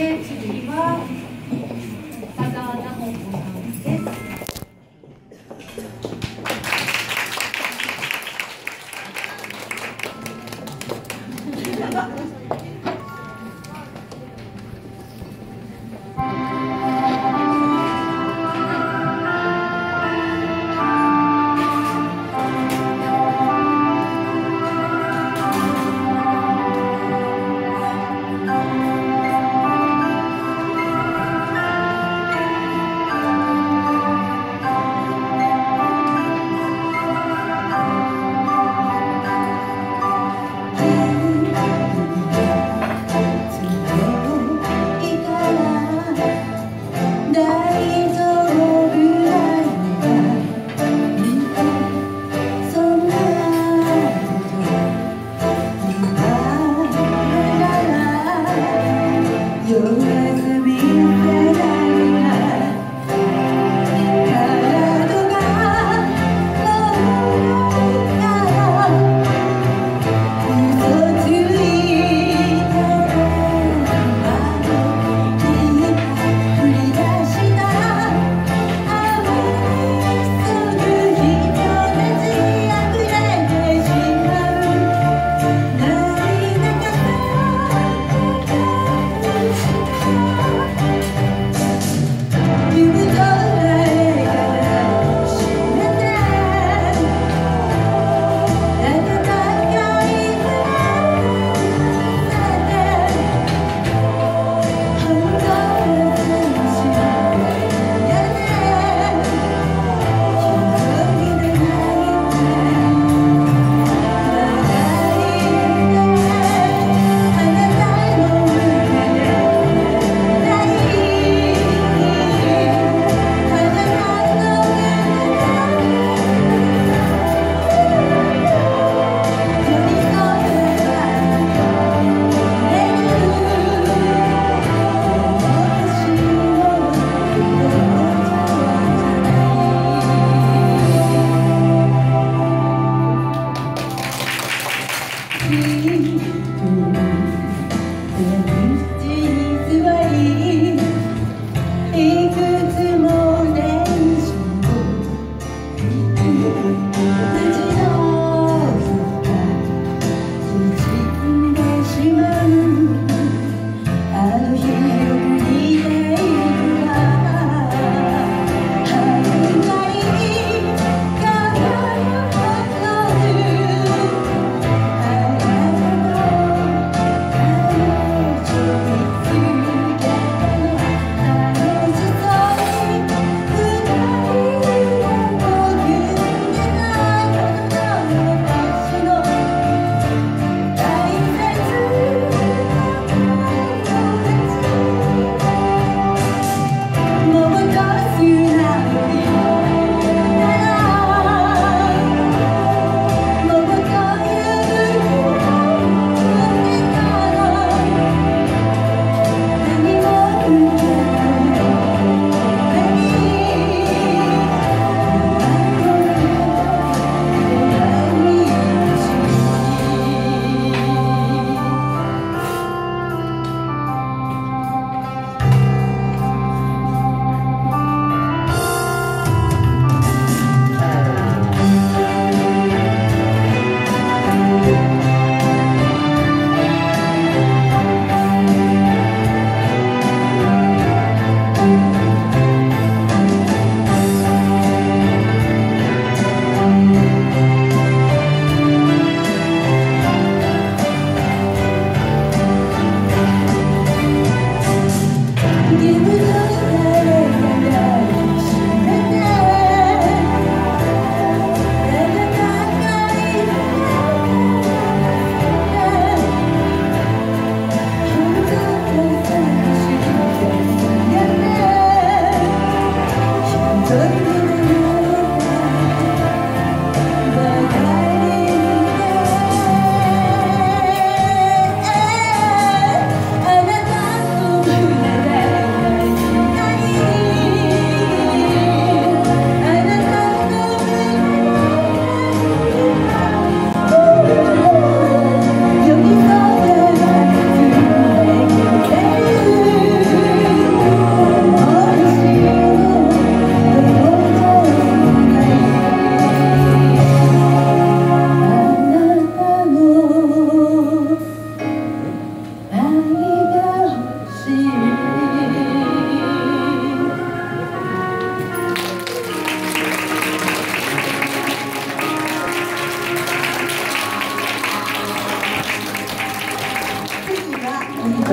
して次は北川直子さんです。「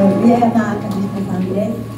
宮山和彦さんです